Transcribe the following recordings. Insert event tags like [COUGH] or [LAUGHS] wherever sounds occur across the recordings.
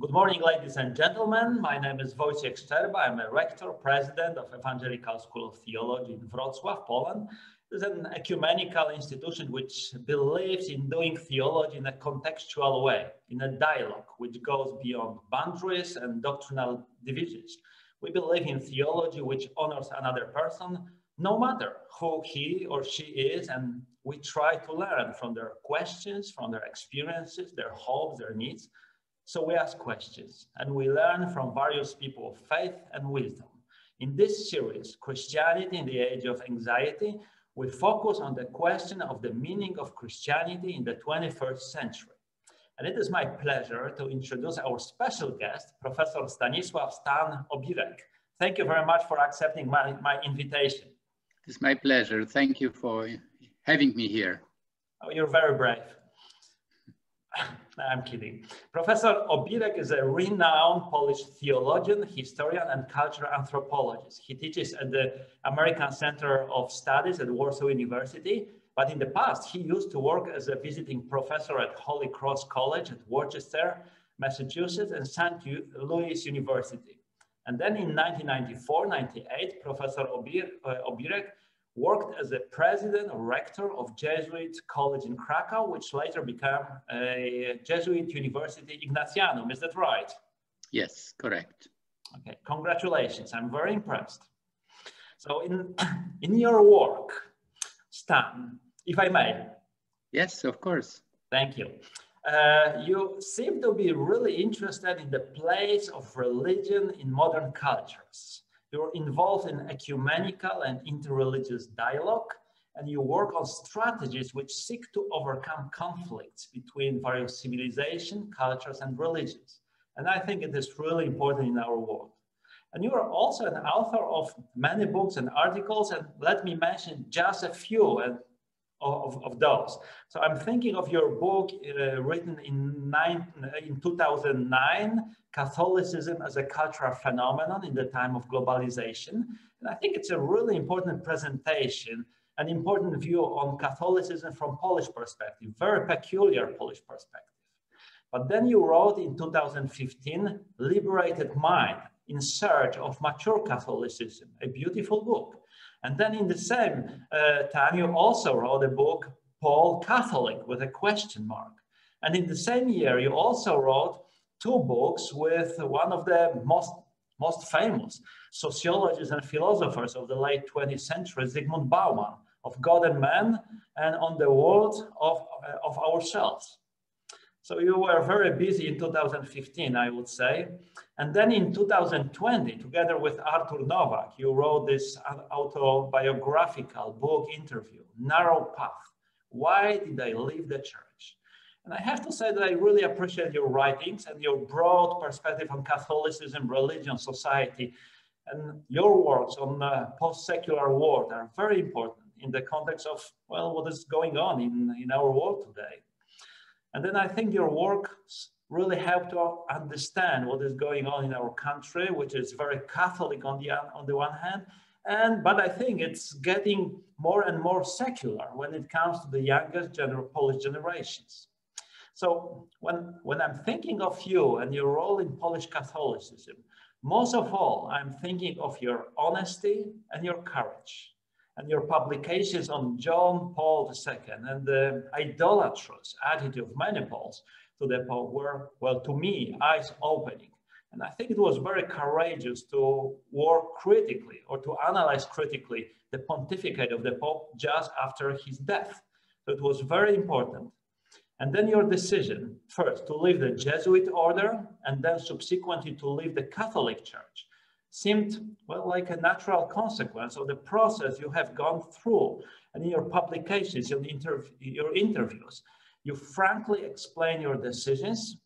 Good morning, ladies and gentlemen. My name is Wojciech Szczerba. I'm a rector, president of Evangelical School of Theology in Wrocław, Poland. It's an ecumenical institution which believes in doing theology in a contextual way, in a dialogue which goes beyond boundaries and doctrinal divisions. We believe in theology which honors another person, no matter who he or she is, and we try to learn from their questions, from their experiences, their hopes, their needs. So we ask questions and we learn from various people of faith and wisdom. In this series, Christianity in the Age of Anxiety, we focus on the question of the meaning of Christianity in the 21st century. And it is my pleasure to introduce our special guest, Professor Stanisław Stan Obirek. Thank you very much for accepting my, my invitation. It's my pleasure. Thank you for having me here. Oh, you're very brave. I'm kidding. Professor Obirek is a renowned Polish theologian, historian, and cultural anthropologist. He teaches at the American Center of Studies at Warsaw University, but in the past, he used to work as a visiting professor at Holy Cross College at Worcester, Massachusetts, and St. Louis University. And then in 1994-98, Professor Obir, uh, Obirek worked as a president or rector of Jesuit College in Krakow, which later became a Jesuit University Ignatianum. Is that right? Yes, correct. Okay, congratulations. I'm very impressed. So in, [CLEARS THROAT] in your work, Stan, if I may. Yes, of course. Thank you. Uh, you seem to be really interested in the place of religion in modern cultures. You're involved in ecumenical and interreligious dialogue, and you work on strategies which seek to overcome conflicts between various civilizations, cultures, and religions. And I think it is really important in our world. And you are also an author of many books and articles, and let me mention just a few of, of those. So I'm thinking of your book uh, written in, nine, in 2009, Catholicism as a Cultural Phenomenon in the Time of Globalization. And I think it's a really important presentation, an important view on Catholicism from Polish perspective, very peculiar Polish perspective. But then you wrote in 2015, Liberated Mind, in search of mature Catholicism, a beautiful book. And then in the same uh, time, you also wrote a book, Paul Catholic, with a question mark. And in the same year, you also wrote two books with one of the most, most famous sociologists and philosophers of the late 20th century, Zygmunt Bauman, of God and Man and on the world of, of ourselves. So you were very busy in 2015, I would say. And then in 2020, together with Artur Nowak, you wrote this autobiographical book interview, Narrow Path. Why did I leave the church? And I have to say that I really appreciate your writings and your broad perspective on Catholicism, religion, society, and your works on the post-secular world are very important in the context of, well, what is going on in, in our world today. And then I think your work really helped to understand what is going on in our country, which is very Catholic on the, on the one hand, and but I think it's getting more and more secular when it comes to the youngest gener Polish generations. So when, when I'm thinking of you and your role in Polish Catholicism, most of all, I'm thinking of your honesty and your courage and your publications on John Paul II and the idolatrous attitude of many Poles to the Pope were, well, to me, eyes-opening. And I think it was very courageous to work critically or to analyze critically the pontificate of the Pope just after his death. So it was very important. And then your decision, first, to leave the Jesuit order, and then subsequently to leave the Catholic Church seemed, well, like a natural consequence of the process you have gone through. And in your publications, your, interv your interviews, you frankly explain your decisions.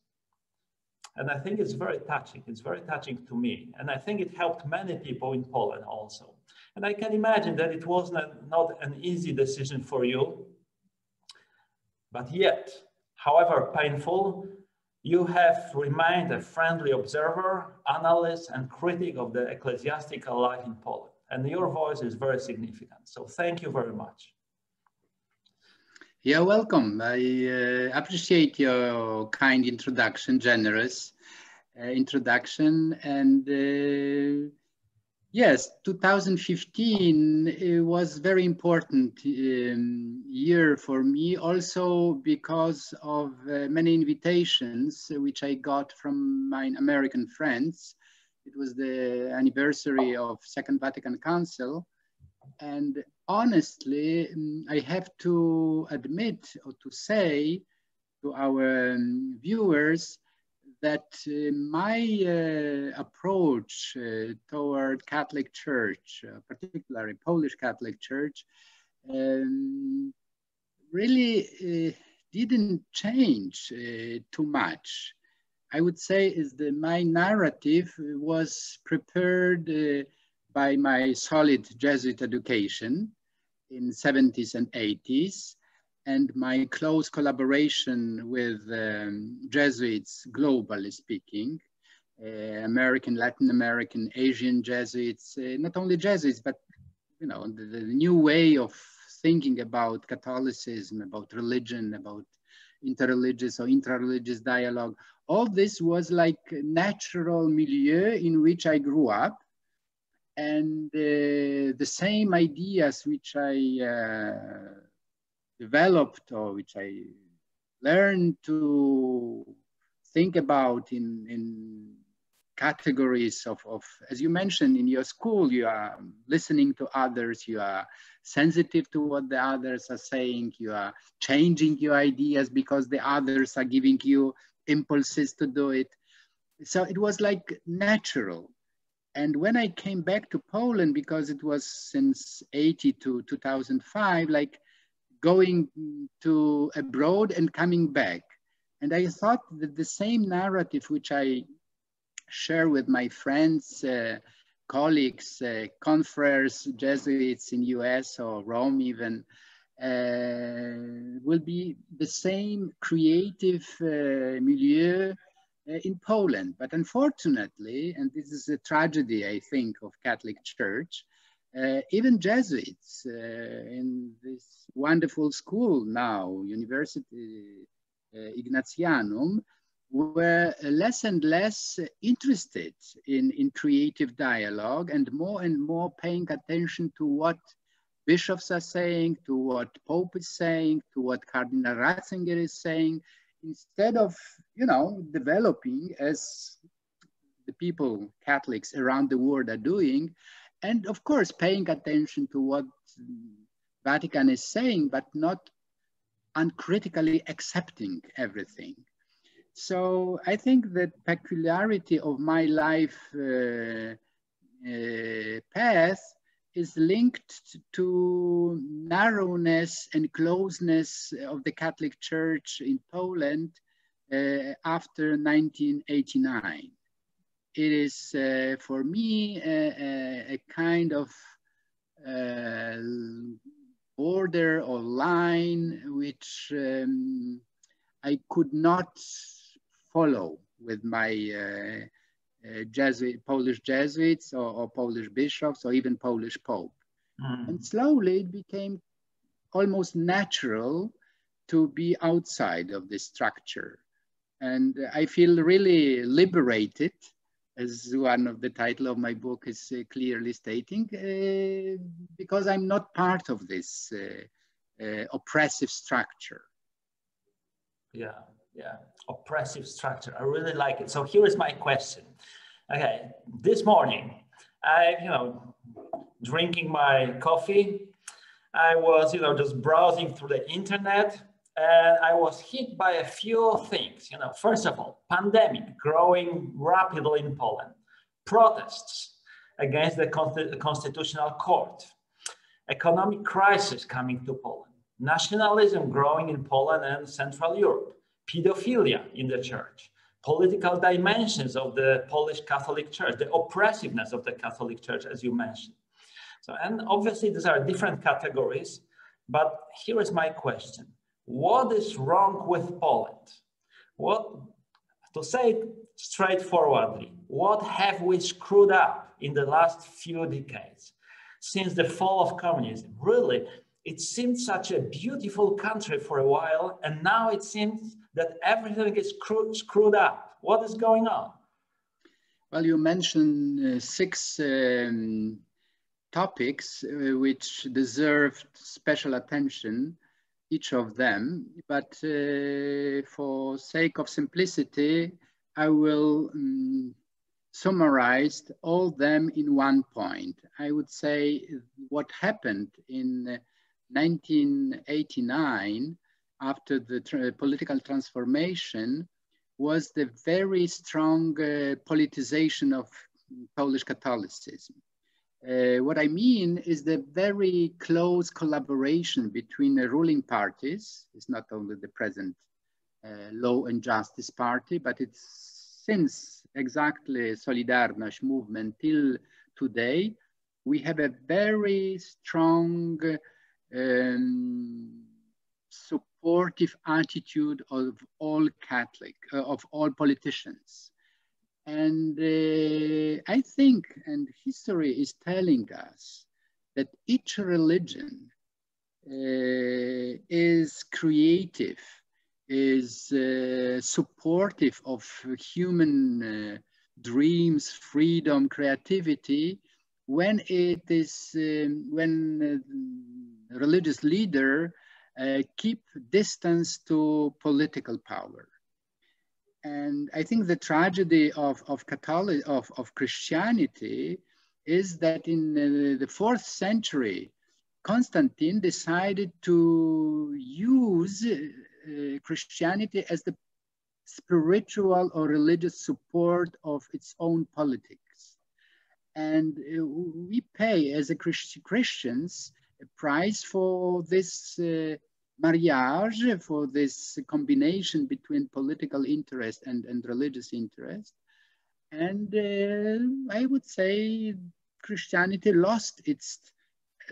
And I think it's very touching. It's very touching to me. And I think it helped many people in Poland also. And I can imagine that it was not, not an easy decision for you. But yet, however painful, you have remained a friendly observer, analyst, and critic of the ecclesiastical life in Poland. And your voice is very significant. So thank you very much. You're welcome. I uh, appreciate your kind introduction, generous. uh, introduction. And uh, yes, 2015 was very important um, year for me also because of uh, many invitations which I got from my American friends. It was the anniversary of Second Vatican Council. And honestly, um, I have to admit or to say to our um, viewers that uh, my uh, approach uh, toward Catholic Church, uh, particularly Polish Catholic Church, um, really uh, didn't change uh, too much. I would say is that my narrative was prepared by my solid Jesuit education in 70s and 80s and my close collaboration with um, Jesuits, globally speaking, uh, American, Latin American, Asian Jesuits, uh, not only Jesuits, but you know, the, the, new way of thinking about Catholicism, about religion, about interreligious or intra-religious dialogue. All this was like natural milieu in which I grew up. And uh, the same ideas which I uh, developed or which I learned to think about in, in categories of, of, as you mentioned in your school, you are listening to others, you are sensitive to what the others are saying, you are changing your ideas because the others are giving you impulses to do it. So it was like natural. And when I came back to Poland, because it was since 80 to 2005, like going to abroad and coming back. And I thought that the same narrative which I share with my friends, uh, colleagues, uh, confreres, Jesuits in US or Rome even, uh, will be the same creative uh, milieu uh, in Poland. But unfortunately, and this is a tragedy, I think, of Catholic Church, even Jesuits uh, in this wonderful school now, University uh, Ignatianum, were less and less interested in, in creative dialogue and more and more paying attention to what bishops are saying, to what Pope is saying, to what Cardinal Ratzinger is saying, instead of, you know, developing as the people, Catholics around the world are doing, and of course paying attention to what Vatican is saying, but not uncritically accepting everything. So I think the peculiarity of my life uh, uh, path is linked to narrowness and closeness of the Catholic Church in Poland uh, after 1989 it is uh, for me a, a, a kind of uh, border or line which um, I could not follow with my uh, uh, Jesuit, Polish Jesuits or, or, Polish bishops or even Polish Pope. Mm. And slowly it became almost natural to be outside of this structure. And I feel really liberated as one of the title of my book is uh, clearly stating, uh, because I'm not part of this uh, uh, oppressive structure. Yeah, yeah, oppressive structure. I really like it. So here is my question. Okay, this morning, I, you know, drinking my coffee, I was, you know, just browsing through the internet and I was hit by a few things. You know, first of all, pandemic growing rapidly in Poland, protests against the constitutional court, economic crisis coming to Poland, nationalism growing in Poland and Central Europe, pedophilia in the church, political dimensions of the Polish Catholic Church, the oppressiveness of the Catholic Church, as you mentioned. So, and obviously these are different categories, but here is my question what is wrong with Poland? What, to say it straightforwardly, what have we screwed up in the last few decades since the fall of communism? Really, it seemed such a beautiful country for a while, and now it seems that everything is screwed up. What is going on? Well, you mentioned uh, six um, topics uh, which deserved special attention, each of them. But uh, for sake of simplicity, I will um, summarize all them in one point. I would say what happened in 1989 after the political transformation was the very strong uh, politicization of Polish Catholicism. Uh, what I mean is the very close collaboration between the ruling parties. It's not only the present uh, Law and Justice Party, but it's since exactly Solidarność movement till today, we have a very strong um, supportive attitude of all Catholic, uh, of all politicians. And uh, I think, and history is telling us, that each religion uh, is creative, is uh, supportive of human uh, dreams, freedom, creativity, when it is, um, when uh, religious leader uh, keep distance to political power. And I think the tragedy of, of Catholic, of, of Christianity is that in the fourth century, Constantine decided to use uh, Christianity as the spiritual or religious support of its own politics. And uh, we pay as a Christ Christians a price for this uh, marriage, for this combination between political interest and, and religious interest. And uh, I would say Christianity lost its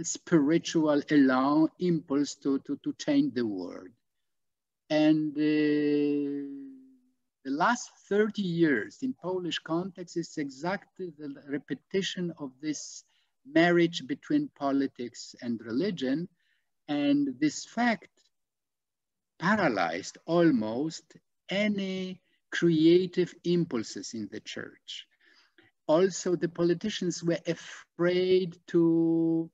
spiritual elan, impulse to, to, to change the world. And uh, the last 30 years in Polish context is exactly the repetition of this marriage between politics and religion. And this fact paralyzed almost any creative impulses in the church. Also, the politicians were afraid to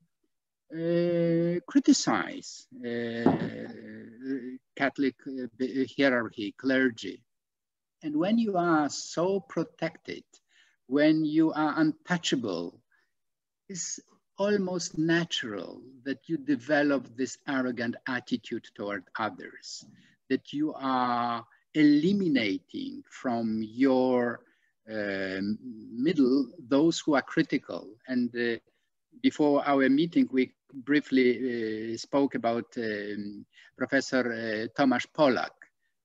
uh, criticize uh, Catholic uh, hierarchy, clergy. And when you are so protected, when you are untouchable, it's almost natural that you develop this arrogant attitude toward others, that you are eliminating from your uh, middle those who are critical. And uh, before our meeting, we briefly uh, spoke about um, Professor uh, Tomasz Polak,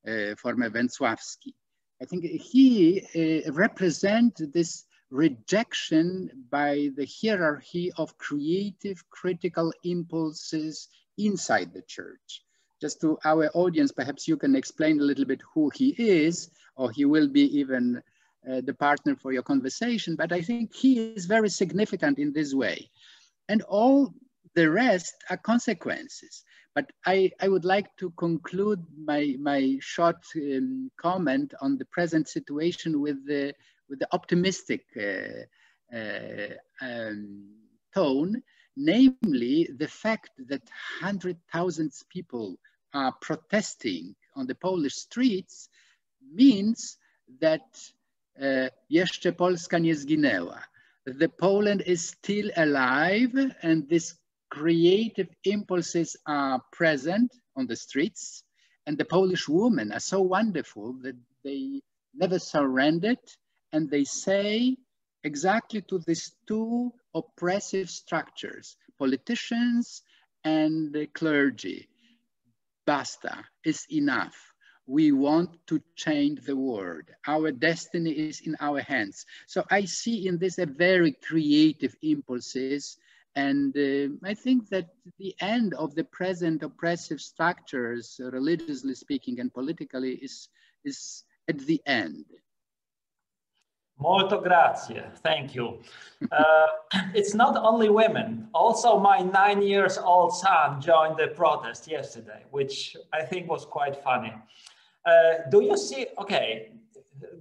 uh, former Węcławski. I think he uh, represents this rejection by the hierarchy of creative critical impulses inside the church. Just to our audience, perhaps you can explain a little bit who he is, or he will be even uh, the partner for your conversation, but I think he is very significant in this way. And all the rest are consequences. But I, I would like to conclude my, my short um, comment on the present situation with the, with the optimistic uh, uh, um, tone, namely the fact that 100,000 people are protesting on the Polish streets means that uh, jeszcze Polska nie zginęła. The Poland is still alive and this creative impulses are present on the streets and the Polish women are so wonderful that they never surrendered and they say exactly to these two oppressive structures, politicians and the clergy, basta, is enough. We want to change the world. Our destiny is in our hands. So I see in this a very creative impulses and uh, I think that the end of the present oppressive structures, religiously speaking and politically, is, is at the end. Molto grazie. Thank you. Uh, it's not only women. Also, my nine years old son joined the protest yesterday, which I think was quite funny. Uh, do you see? Okay,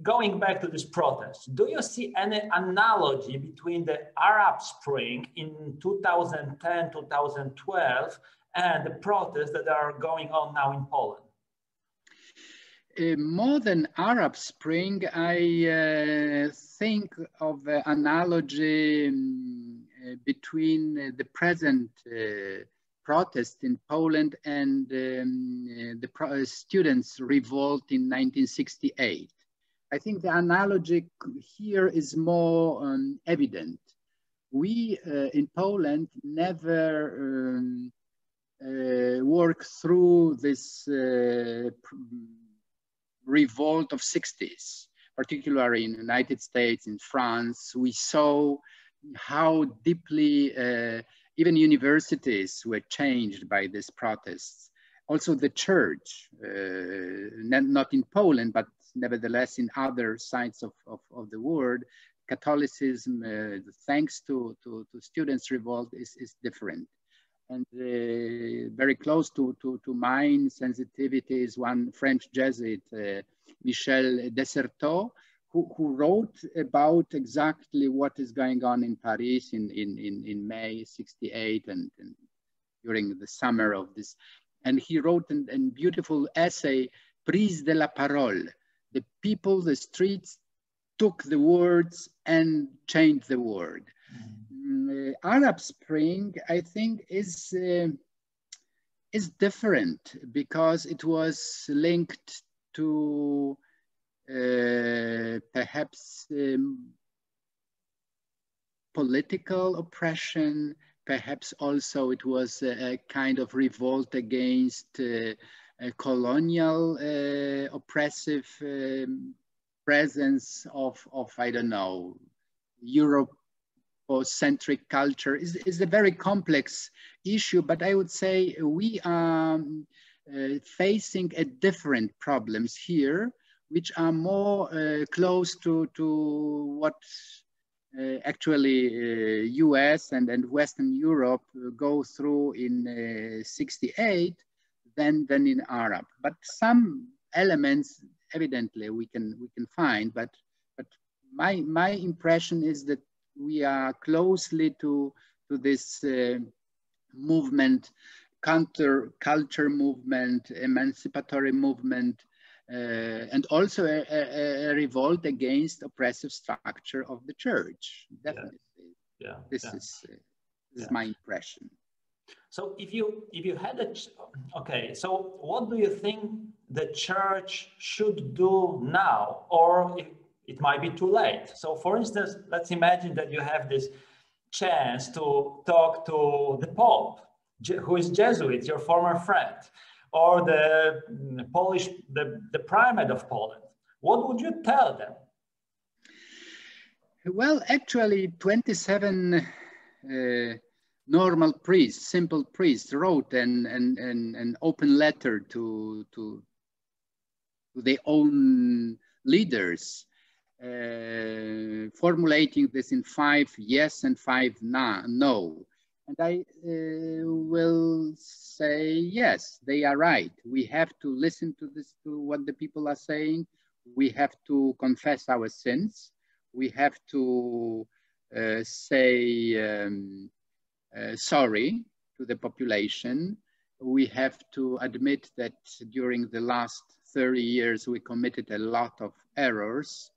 going back to this protest, do you see any analogy between the Arab Spring in 2010, 2012, and the protests that are going on now in Poland? Uh, more than Arab Spring, I uh, think of an analogy um, uh, between uh, the present uh, protest in Poland and um, the students' revolt in 1968. I think the analogy here is more um, evident. We in Poland never um, work through this revolt of 60s, particularly in the United States, in France, we saw how deeply uh, even universities were changed by these protests. Also the church, uh, not in Poland, but nevertheless in other sides of, of, of the world, Catholicism, uh, thanks to, to, to, students' revolt, is, is different and uh, very close to, to, to mine sensitivity is one French Jesuit, uh, Michel de Certeau, who, who wrote about exactly what is going on in Paris in, in, in, in May 68 and, and during the summer of this. And he wrote a beautiful essay, Prise de la Parole. The people, the streets took the words and changed the word. Uh, Arab Spring, I think, is uh, is different because it was linked to uh, perhaps um, political oppression. Perhaps also it was a, a kind of revolt against uh, colonial uh, oppressive um, presence of, of, I don't know, Europe centric culture is, is a very complex issue, but I would say we are um, uh, facing a different problems here, which are more uh, close to, to what uh, actually US uh, and, and Western Europe go through in uh, 68 than, than in Arab. But some elements evidently we can, we can find, but, but my, my impression is that we are closely to, to this uh, movement, counter culture movement, emancipatory movement, uh, and also a, a, a, revolt against oppressive structure of the church. Definitely, yeah. yeah. This yeah. is uh, this yeah. is my impression. So if you if you had a okay, so what do you think the church should do now, or if, it might be too late. So for instance, let's imagine that you have this chance to talk to the Pope, who is Jesuit, your former friend, or the mm, Polish, the, the primate of Poland. What would you tell them? Well, actually, 27 uh, normal priests, simple priests, wrote an, an, an, an open letter to, to, to their own leaders uh, formulating this in five yes and five no. And I uh, will say, yes, they are right. We have to listen to this, to what the people are saying. We have to confess our sins. We have to uh, say um, uh, sorry to the population. We have to admit that during the last 30 years, we committed a lot of errors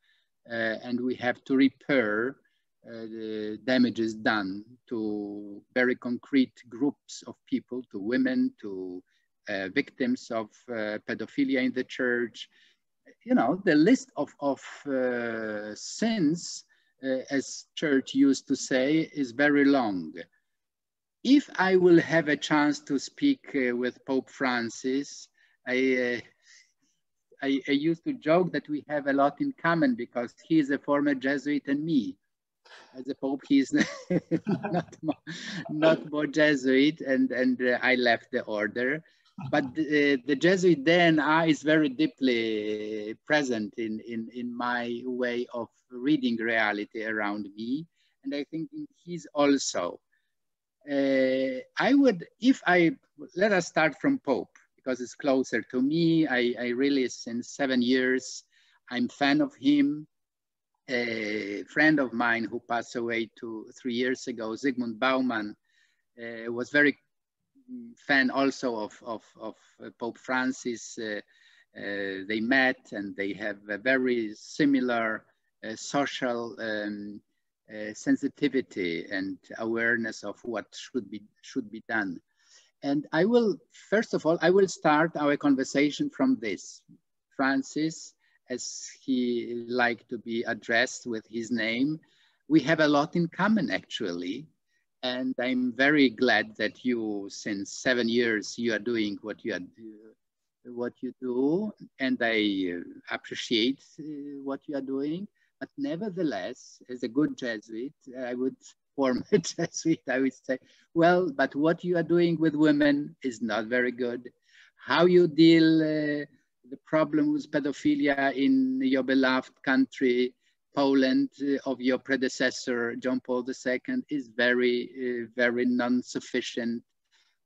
and we have to repair uh, the damages done to very concrete groups of people, to women, to uh, victims of pedophilia in the church. You know, the list of, of sins, as church used to say, is very long if I will have a chance to speak uh, with Pope Francis, I, uh, I, I, used to joke that we have a lot in common because he is a former Jesuit and me. As a Pope, he's [LAUGHS] not, more, not more Jesuit, and, and uh, I left the order. But uh, the Jesuit DNA is very deeply present in, in, in my way of reading reality around me. And I think he's also. Uh, I would, if I, let us start from Pope because it's closer to me. I, I really, since seven years, I'm fan of him. A friend of mine who passed away two, three years ago, Zygmunt Bauman, uh, was very fan also of, of, of Pope Francis. Uh, uh, they met and they have a very similar uh, social um, uh, sensitivity and awareness of what should be, should be done. And I will, first of all, I will start our conversation from this. Francis, as he liked to be addressed with his name, we have a lot in common actually. And I'm very glad that you, since seven years, you are doing what you are, what you do, and I appreciate uh, what you are doing. But nevertheless, as a good Jesuit, I would form [LAUGHS] a Jesuit, I would say, well, but what you are doing with women is not very good. How you deal uh, the problem with pedophilia in your beloved country, Poland, uh, of your predecessor, John Paul II, is very, uh, very non-sufficient.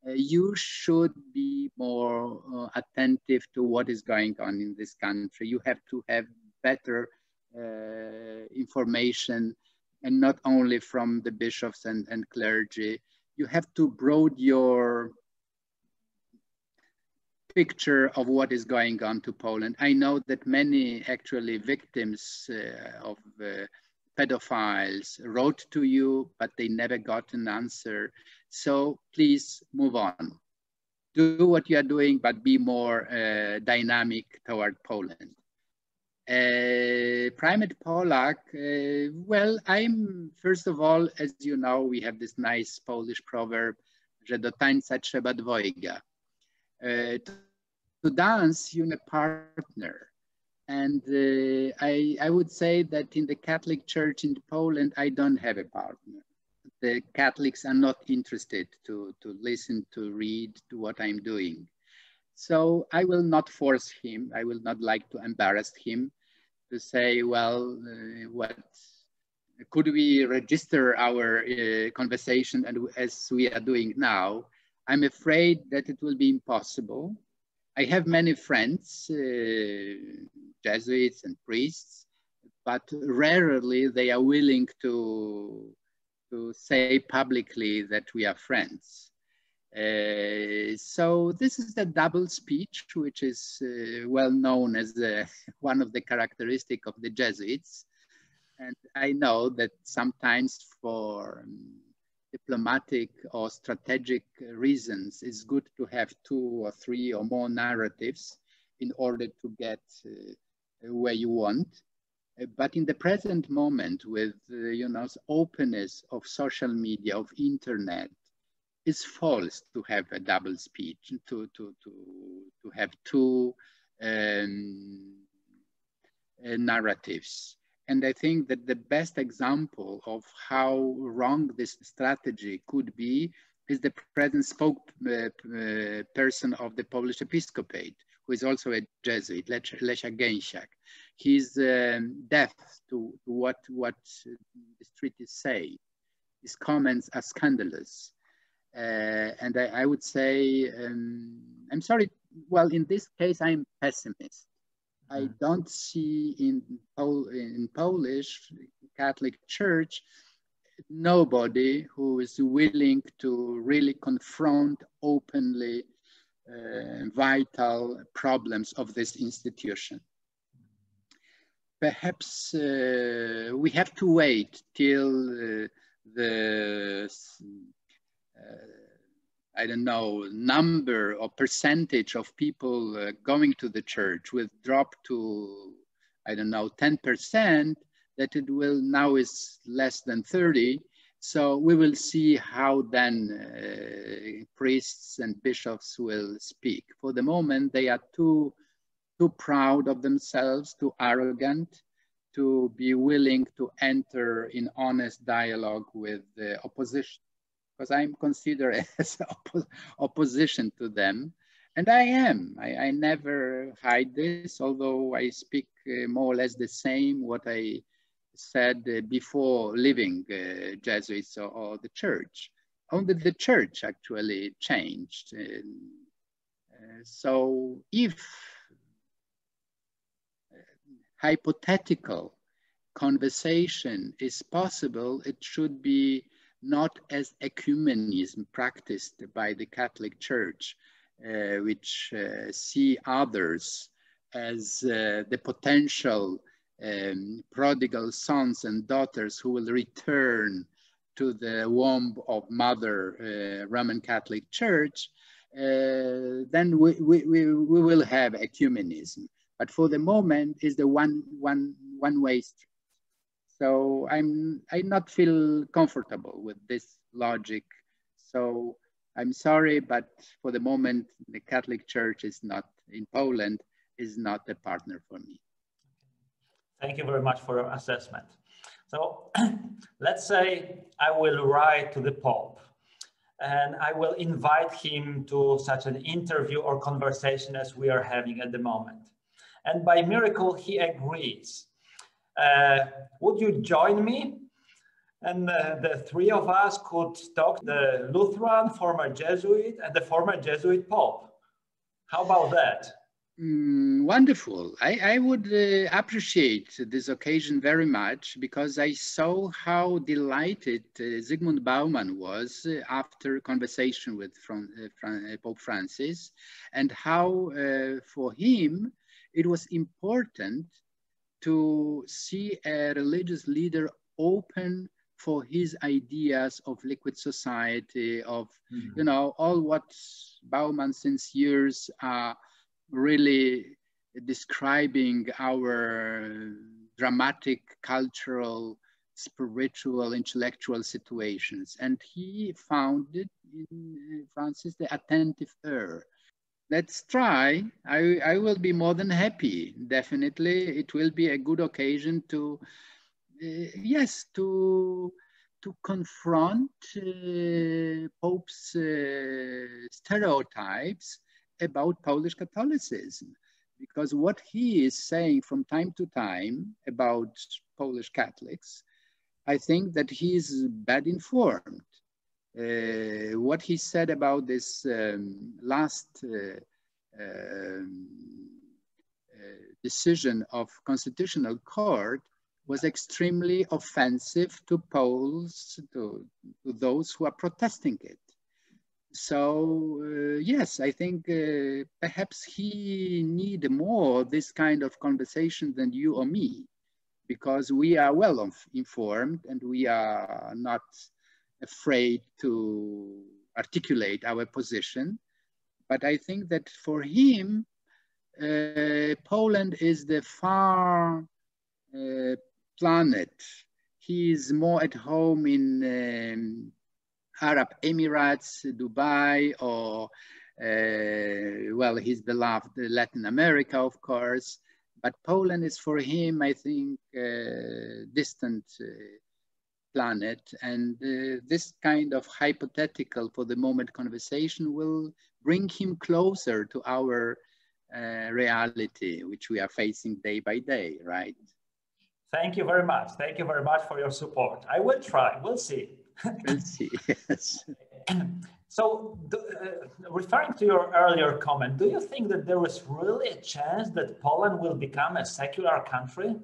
Uh, you should be more uh, attentive to what is going on in this country. You have to have better uh, information and not only from the bishops and, and clergy. You have to broaden your picture of what is going on to Poland. I know that many actually victims uh, of uh, pedophiles wrote to you, but they never got an answer. So please move on. Do what you are doing, but be more uh, dynamic toward Poland. Uh, Primate Polak, uh, well, I'm, first of all, as you know, we have this nice Polish proverb, że do tańca trzeba dwojga. Uh, to, dance, you need a partner. And uh, I, I would say that in the Catholic Church in Poland, I don't have a partner. The Catholics are not interested to, to listen, to read, to what I'm doing. So I will not force him. I will not like to embarrass him to say, well, uh, what could we register our uh, conversation and as we are doing now? I'm afraid that it will be impossible. I have many friends, uh, Jesuits and priests, but rarely they are willing to, to say publicly that we are friends. Uh, so this is the double speech, which is uh, well known as [LAUGHS] one of the characteristic of the Jesuits. And I know that sometimes for um, diplomatic or strategic reasons, it's good to have two or three or more narratives in order to get uh, where you want. Uh, but in the present moment with, uh, you know, openness of social media, of internet, it's false to have a double speech, to, to, to, to have two um, uh, narratives. And I think that the best example of how wrong this strategy could be is the present spokesperson uh, uh, of the Polish episcopate, who is also a Jesuit, Leszek Gęsiak. He's um, deaf to, what, what the treaties say. His comments are scandalous. Uh, and I, I, would say, um, I'm sorry, well, in this case, I'm pessimist. I mm-hmm. don't see in, Pol in Polish Catholic Church nobody who is willing to really confront openly uh, vital problems of this institution. Perhaps uh, we have to wait till uh, the I don't know, number or percentage of people uh, going to the church will drop to, I don't know, 10%, that it will now is less than 30. So we will see how then uh, priests and bishops will speak. For the moment, they are too, too proud of themselves, too arrogant, to be willing to enter in honest dialogue with the opposition because I'm considered [LAUGHS] as oppo opposition to them. And I am, I, I, never hide this, although I speak uh, more or less the same what I said uh, before leaving uh, Jesuits or, or, the church. Only the church actually changed. Uh, so if hypothetical conversation is possible, it should be not as ecumenism practiced by the Catholic Church, uh, which uh, see others as uh, the potential um, prodigal sons and daughters who will return to the womb of Mother uh, Roman Catholic Church, uh, then we, we, we, we will have ecumenism. But for the moment, is the one, one, one way street. So I'm, I not feel comfortable with this logic. So I'm sorry, but for the moment, the Catholic Church is not in Poland is not a partner for me. Thank you very much for your assessment. So [CLEARS THROAT] let's say I will write to the Pope and I will invite him to such an interview or conversation as we are having at the moment. And by miracle, he agrees. Uh, would you join me? And uh, the three of us could talk the Lutheran, former Jesuit, and the former Jesuit Pope. How about that? Mm, wonderful. I, I would uh, appreciate this occasion very much because I saw how delighted uh, Zygmunt Bauman was uh, after conversation with Fran uh, Fran uh, Pope Francis and how for him it was important to see a religious leader open for his ideas of liquid society, of, mm -hmm. you know, all what Bauman since years are really describing our dramatic, cultural, spiritual, intellectual situations. And he found it in Francis the attentive ear. Let's try. I, I will be more than happy. Definitely, it will be a good occasion to, uh, yes, to to confront uh, Pope's uh, stereotypes about Polish Catholicism. Because what he is saying from time to time about Polish Catholics, I think that he is bad informed. Uh, what he said about this um, last uh, um, uh, decision of constitutional court was extremely offensive to Poles, to, to those who are protesting it. So uh, yes, I think uh, perhaps he need more this kind of conversation than you or me, because we are well informed and we are not afraid to articulate our position. But I think that for him, uh, Poland is the far uh, planet. He is more at home in um, Arab Emirates, Dubai, or uh, well, he's beloved Latin America, of course. But Poland is for him, I think, uh, distant uh, planet. And uh, this kind of hypothetical for the moment conversation will bring him closer to our uh, reality, which we are facing day by day, right? Thank you very much. Thank you very much for your support. I will try. We'll see. [LAUGHS] we'll see. Yes. [CLEARS THROAT] So, uh, referring to your earlier comment, do you think that there is really a chance that Poland will become a secular country?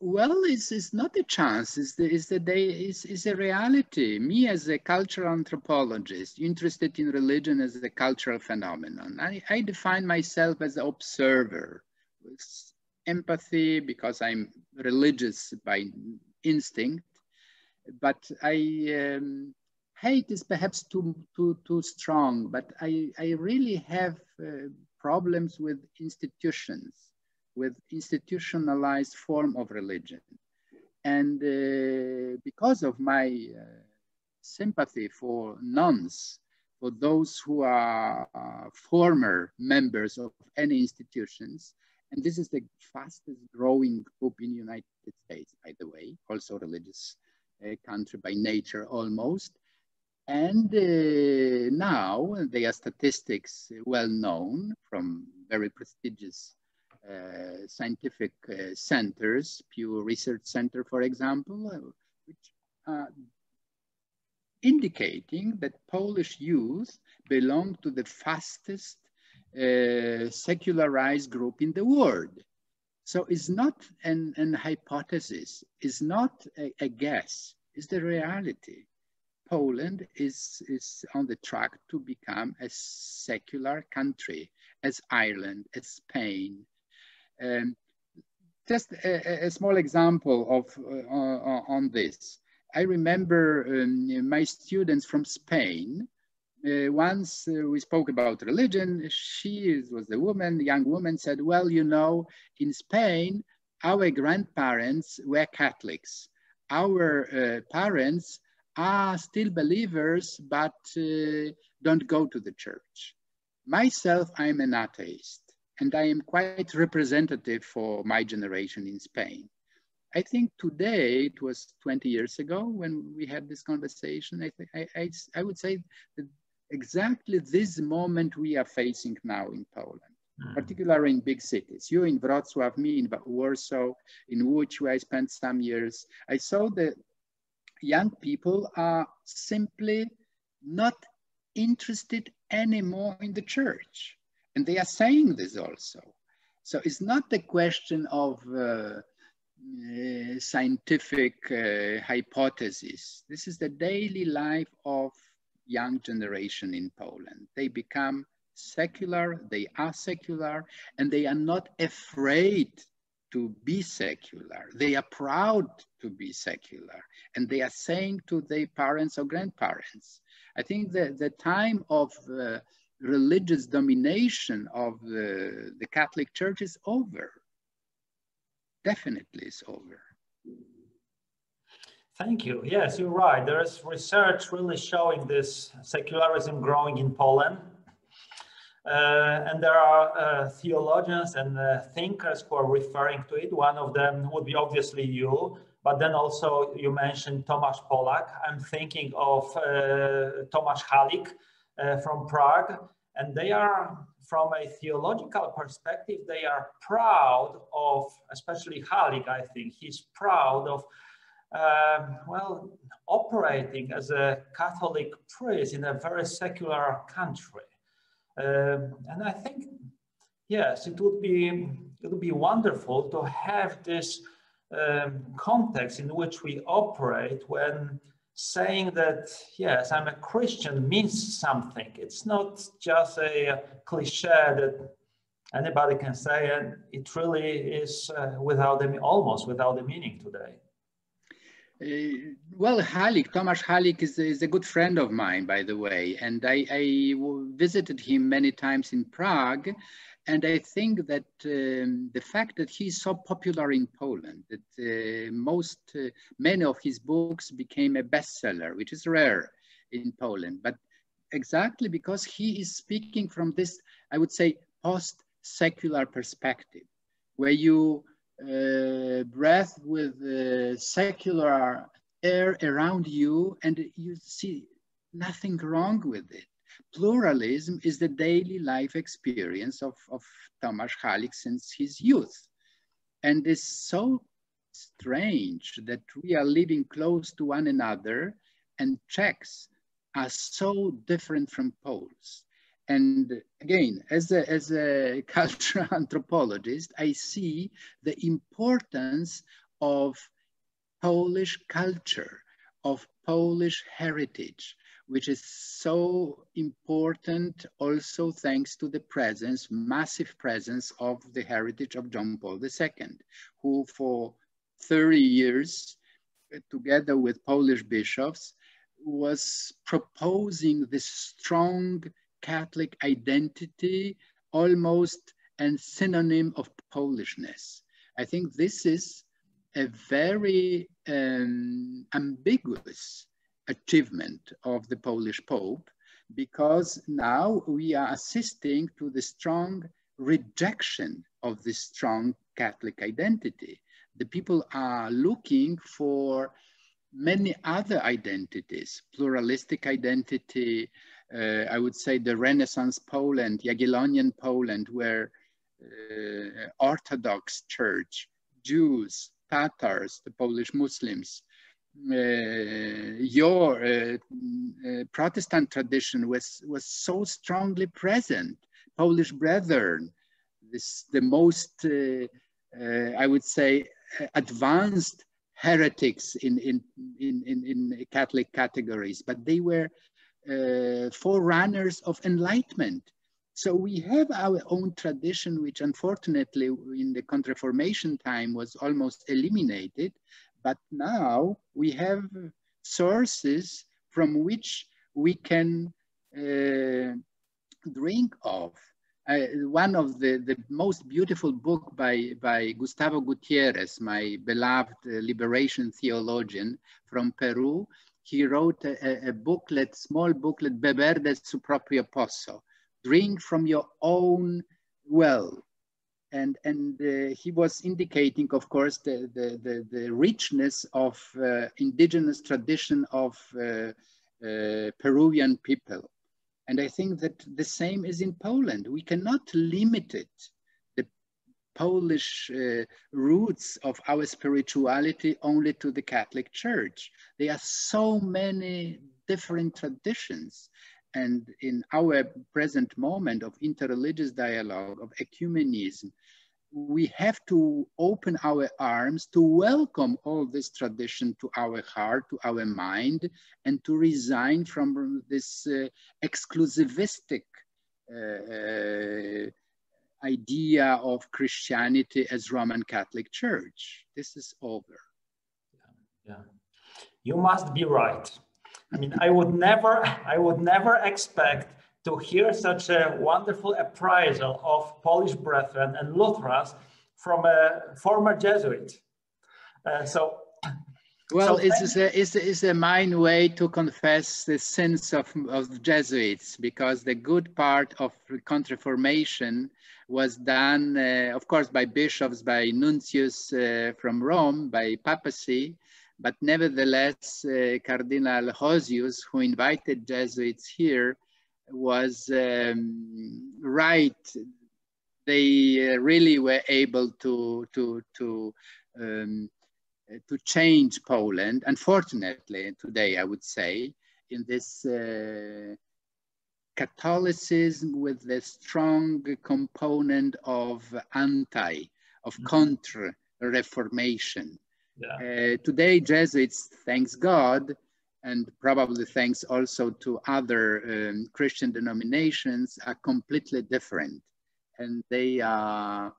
Well, it's, it's not a chance, it's, the, it's, the day, it's, it's a reality. Me as a cultural anthropologist, interested in religion as a cultural phenomenon, I, I define myself as an observer with empathy because I'm religious by instinct but I um, hate is perhaps too too too strong. But I I really have uh, problems with institutions, with institutionalized form of religion, and uh, because of my uh, sympathy for nones, for those who are uh, former members of any institutions. And this is the fastest growing group in the United States, by the way, also religious country by nature almost. And uh, now there are statistics well known from very prestigious uh, scientific uh, centers, Pew Research Center, for example, uh, which are indicating that Polish youth belong to the fastest uh, secularized group in the world. So it's not an, an hypothesis, it's not a, a guess, it's the reality. Poland is, is on the track to become a secular country, as Ireland, as Spain. Um, just a, a, small example of uh, on this. I remember um, my students from Spain uh, once uh, we spoke about religion, she was the woman, young woman said, well, you know, in Spain, our grandparents were Catholics. Our uh, parents are still believers, but uh, don't go to the church. Myself, I'm an atheist, and I am quite representative for my generation in Spain. I think today, it was 20 years ago when we had this conversation, I, I, I, I would say that exactly this moment we are facing now in Poland, mm. particularly in big cities. You in Wrocław, me in Warsaw, in Łódź, where I spent some years. I saw that young people are simply not interested anymore in the church. And they are saying this also. So it's not the question of uh, uh, scientific uh, hypothesis. This is the daily life of young generation in Poland. They become secular, they are secular, and they are not afraid to be secular. They are proud to be secular, and they are saying to their parents or grandparents. I think that the time of uh, religious domination of the, the Catholic Church is over. Definitely is over. Thank you. Yes, you're right. There is research really showing this secularism growing in Poland. Uh, and there are uh, theologians and uh, thinkers who are referring to it. One of them would be obviously you, but then also you mentioned Tomasz Polak. I'm thinking of uh, Tomasz Halik from Prague, and they are, from a theological perspective, they are proud of, especially Halik, I think, he's proud of um, well, operating as a Catholic priest in a very secular country. Um, and I think, yes, it would be it would be wonderful to have this um, context in which we operate when saying that yes, I'm a Christian means something. It's not just a, cliche that anybody can say, and it really is uh, without the almost without the meaning today. Uh, well, Halik, Tomasz Halik is, is a good friend of mine, by the way, and I, I visited him many times in Prague. And I think that um, the fact that he's so popular in Poland, that uh, most, uh, many of his books became a bestseller, which is rare in Poland, but exactly because he is speaking from this, I would say, post-secular perspective, where you uh, breath with the secular air around you and you see nothing wrong with it. Pluralism is the daily life experience of, of Tomasz Halik since his youth. And it's so strange that we are living close to one another and Czechs are so different from Poles. And again, as a, as a [LAUGHS] cultural anthropologist, I see the importance of Polish culture, of Polish heritage, which is so important also thanks to the presence, massive presence of the heritage of John Paul II, who for 30 years, together with Polish bishops, was proposing this strong Catholic identity almost a synonym of Polishness. I think this is a very um, ambiguous achievement of the Polish Pope because now we are assisting to the strong rejection of this strong Catholic identity. The people are looking for many other identities, pluralistic identity, uh, I would say the Renaissance Poland, Jagiellonian Poland, where uh, Orthodox Church, Jews, Tatars, the Polish Muslims, your uh, uh, Protestant tradition was, was so strongly present. Polish Brethren, this the most I would say, advanced heretics in, in, in, in, Catholic categories, but they were forerunners of enlightenment. So we have our own tradition, which unfortunately in the Counterreformation time was almost eliminated. But now we have sources from which we can uh, drink of. Uh, one of the, the most beautiful book by, by Gustavo Gutierrez, my beloved uh, liberation theologian from Peru, he wrote a, a, booklet, small booklet, Beber de su propio pozo, drink from your own well. And, and uh, he was indicating, of course, the, the, the, the richness of uh, indigenous tradition of uh, uh Peruvian people. And I think that the same is in Poland. We cannot limit it, the Polish uh, roots of our spirituality only to the Catholic Church. There are so many different traditions. And in our present moment of interreligious dialogue, of ecumenism, we have to open our arms to welcome all this tradition to our heart, to our mind, and to resign from this uh, exclusivistic uh, uh, idea of Christianity as Roman Catholic Church. This is over. Yeah, yeah. You must be right. I mean, I would never, I would never expect to hear such a wonderful appraisal of Polish brethren and Lutherans from a former Jesuit. Uh, so, well, so it's, a, it's, a, a mine way to confess the sins of, of Jesuits because the good part of Counterreformation was done, uh, of course, by bishops, by nuncius uh, from Rome, by papacy, but nevertheless, uh, Cardinal Hosius, who invited Jesuits here, was um, right. They uh, really were able to to to um, to change Poland. Unfortunately, today I would say in this uh, Catholicism with the strong component of anti, of mm -hmm. Reformation. Yeah. Uh, today, Jesuits, thanks God, and probably thanks also to other um, Christian denominations, are completely different. And they are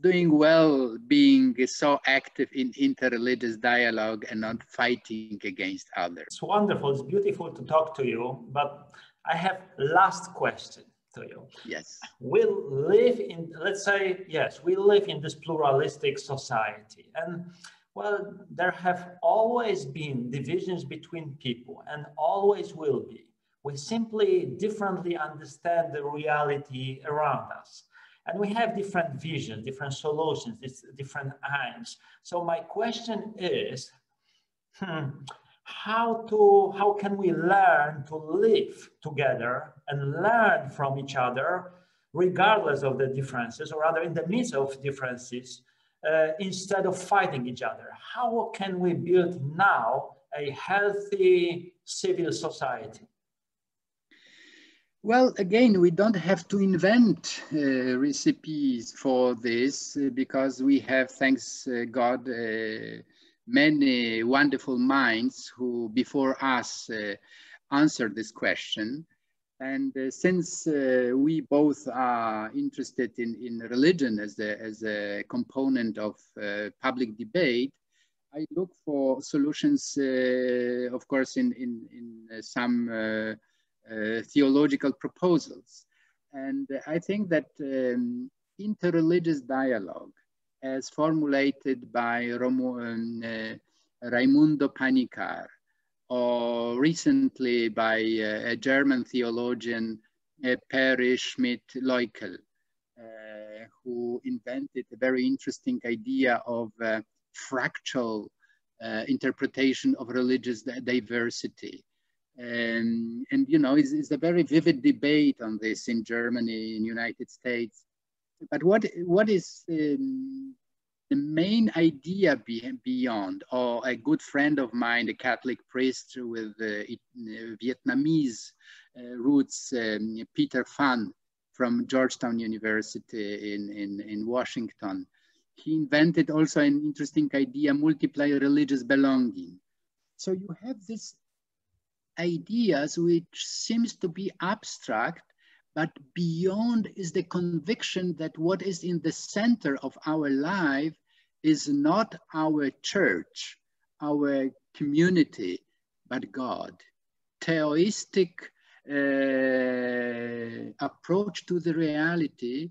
doing well being so active in interreligious dialogue and not fighting against others. It's wonderful, it's beautiful to talk to you, but I have last question to you. Yes. We live in, let's say, yes, we live in this pluralistic society and well, there have always been divisions between people and always will be. We simply differently understand the reality around us. And we have different visions, different solutions, different aims. So my question is, hmm, how to how can we learn to live together and learn from each other regardless of the differences or rather in the midst of differences uh, instead of fighting each other? How can we build now a healthy civil society? Well, again, we don't have to invent uh, recipes for this uh, because we have, thanks uh, God, uh, many wonderful minds who before us uh, answered this question. And uh, since uh, we both are interested in, in religion as a, as a component of uh, public debate, I look for solutions, uh, of course, in, in, in uh, some theological proposals. And I think that um, interreligious dialogue, as formulated by um, Raimundo Panikkar, or recently by uh, a German theologian, uh, Perry Schmidt-Leukel, uh, who invented a very interesting idea of uh, fractal uh, interpretation of religious diversity. Um, and, you know, it's, it's, a very vivid debate on this in Germany, in United States. But what, what is um, the main idea be, beyond, or a good friend of mine, a Catholic priest with uh, Vietnamese uh, roots, um, Peter Phan, from Georgetown University in, in, in Washington. He invented also an interesting idea, multiply religious belonging. So you have these ideas which seems to be abstract, but beyond is the conviction that what is in the center of our life is not our church, our community, but God. Theistic uh, approach to the reality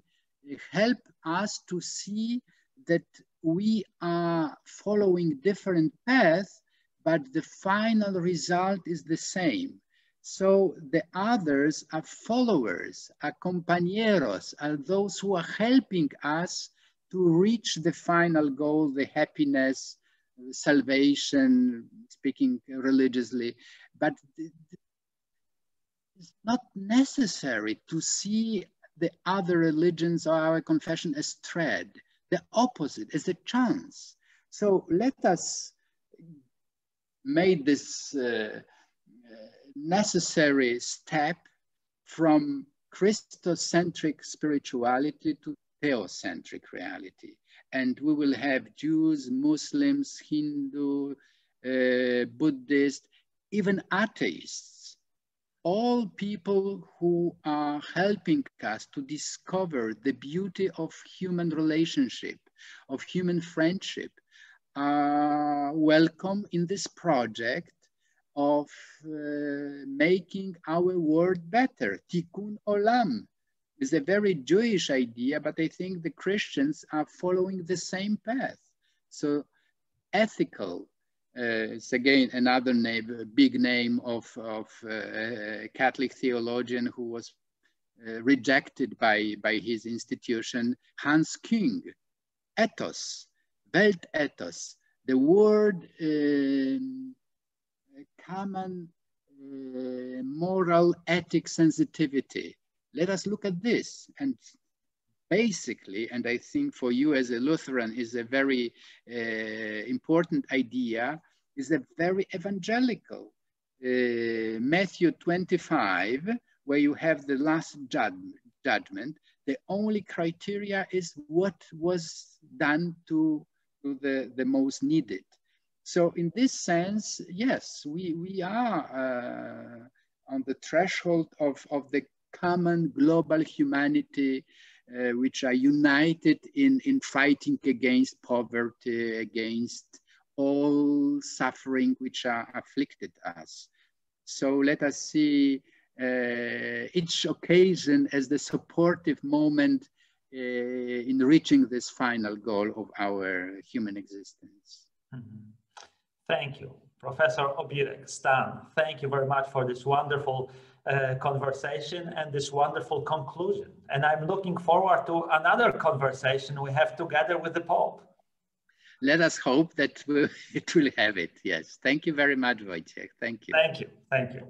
help us to see that we are following different paths, but the final result is the same. So the others are followers, are compañeros, are those who are helping us to reach the final goal, the happiness, salvation, speaking religiously. But it's not necessary to see the other religions or our confession as thread, the opposite, is a chance. So let us make this uh, necessary step from Christocentric spirituality to theocentric reality. And we will have Jews, Muslims, Hindu, uh, Buddhist, even atheists, all people who are helping us to discover the beauty of human relationship, of human friendship, are welcome in this project of uh, making our world better. Tikkun Olam is a very Jewish idea, but I think the Christians are following the same path. So ethical, uh, it's again another name, big name of, of uh, Catholic theologian who was uh, rejected by, by his institution, Hans Küng, ethos, Weltethos, the word um, common uh, moral ethic sensitivity. Let us look at this and basically, and I think for you as a Lutheran is a very uh, important idea, is a very evangelical. Uh, Matthew 25, where you have the last judgment, the only criteria is what was done to, to the, the most needed. So in this sense, yes, we, we are uh, on the threshold of, of the common global humanity, uh, which are united in, in fighting against poverty, against all suffering which are afflicted us. So let us see uh, each occasion as the supportive moment uh, in reaching this final goal of our human existence. Mm -hmm. Thank you. Professor Obirek, Stan, thank you very much for this wonderful uh, conversation and this wonderful conclusion. And I'm looking forward to another conversation we have together with the Pope. Let us hope that [LAUGHS] it will have it. Yes. Thank you very much, Wojciech. Thank you. Thank you. Thank you.